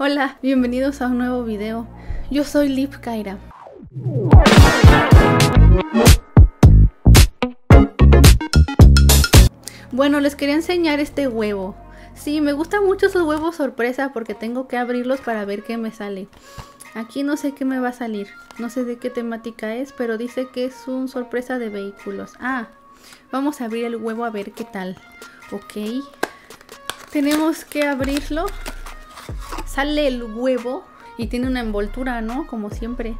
Hola, bienvenidos a un nuevo video. Yo soy Lip Kaira. Bueno, les quería enseñar este huevo. Sí, me gustan mucho esos huevos sorpresa porque tengo que abrirlos para ver qué me sale. Aquí no sé qué me va a salir. No sé de qué temática es, pero dice que es un sorpresa de vehículos. Ah, vamos a abrir el huevo a ver qué tal. Ok. Tenemos que abrirlo. Sale el huevo y tiene una envoltura, ¿no? Como siempre.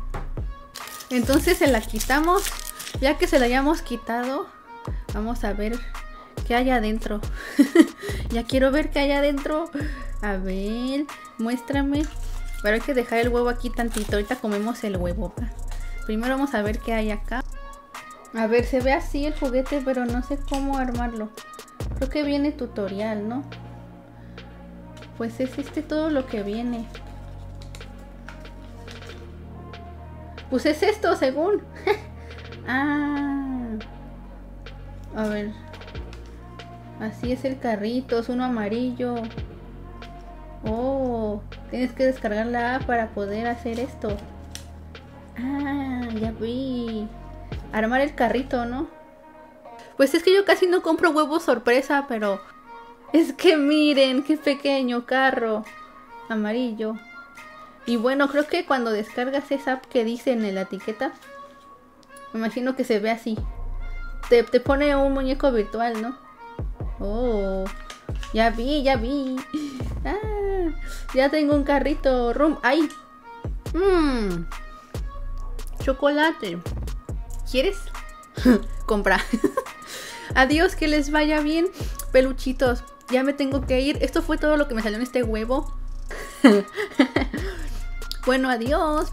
Entonces se la quitamos. Ya que se la hayamos quitado, vamos a ver qué hay adentro. ya quiero ver qué hay adentro. A ver, muéstrame. Pero hay que dejar el huevo aquí tantito. Ahorita comemos el huevo. Primero vamos a ver qué hay acá. A ver, se ve así el juguete, pero no sé cómo armarlo. Creo que viene tutorial, ¿no? Pues es este todo lo que viene. Pues es esto, según. ah. A ver. Así es el carrito, es uno amarillo. Oh, tienes que descargar la app para poder hacer esto. Ah, ya vi. Armar el carrito, ¿no? Pues es que yo casi no compro huevos sorpresa, pero es que miren qué pequeño carro amarillo. Y bueno, creo que cuando descargas esa app que dice en la etiqueta, me imagino que se ve así. Te, te pone un muñeco virtual, ¿no? Oh, ya vi, ya vi. Ah, ya tengo un carrito. Rum. ¡Ay! Mmm. Chocolate. ¿Quieres? Compra. Adiós, que les vaya bien, peluchitos ya me tengo que ir. Esto fue todo lo que me salió en este huevo. bueno, adiós.